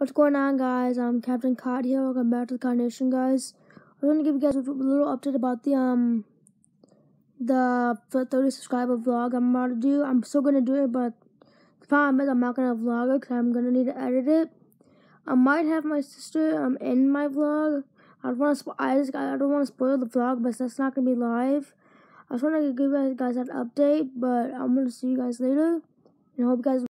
What's going on, guys? I'm Captain Cod here. Welcome back to the Carnation, guys. I'm going to give you guys a little update about the um the 30 subscriber vlog I'm about to do. I'm still going to do it, but the problem is I'm not going to vlog it because I'm going to need to edit it. I might have my sister um in my vlog. I don't want to. I just I don't want to spoil the vlog, but that's not going to be live. I just want to give you guys an update, but I'm going to see you guys later. And I hope you guys.